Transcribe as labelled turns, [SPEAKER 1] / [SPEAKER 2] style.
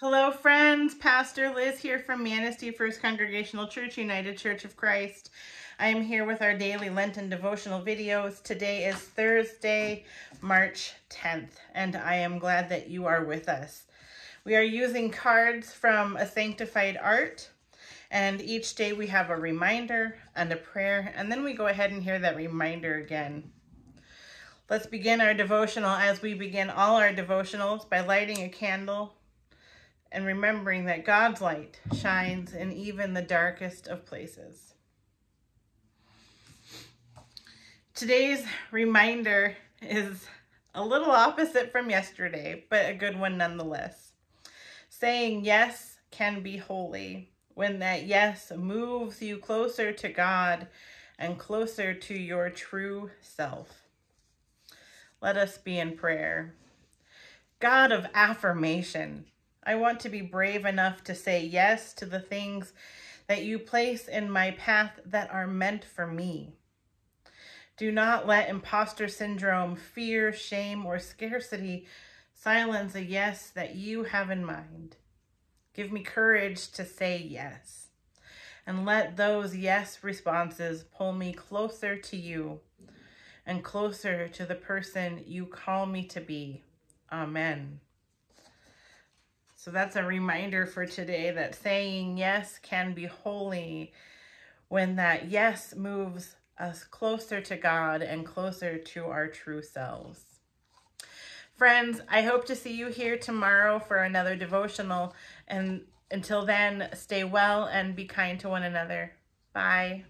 [SPEAKER 1] Hello, friends. Pastor Liz here from Manistee First Congregational Church, United Church of Christ. I am here with our daily Lenten devotional videos. Today is Thursday, March 10th, and I am glad that you are with us. We are using cards from A Sanctified Art, and each day we have a reminder and a prayer, and then we go ahead and hear that reminder again. Let's begin our devotional as we begin all our devotionals by lighting a candle and remembering that God's light shines in even the darkest of places. Today's reminder is a little opposite from yesterday, but a good one nonetheless. Saying yes can be holy when that yes moves you closer to God and closer to your true self. Let us be in prayer. God of affirmation, I want to be brave enough to say yes to the things that you place in my path that are meant for me. Do not let imposter syndrome, fear, shame, or scarcity silence a yes that you have in mind. Give me courage to say yes. And let those yes responses pull me closer to you and closer to the person you call me to be. Amen. So that's a reminder for today that saying yes can be holy when that yes moves us closer to God and closer to our true selves. Friends, I hope to see you here tomorrow for another devotional. And until then, stay well and be kind to one another. Bye.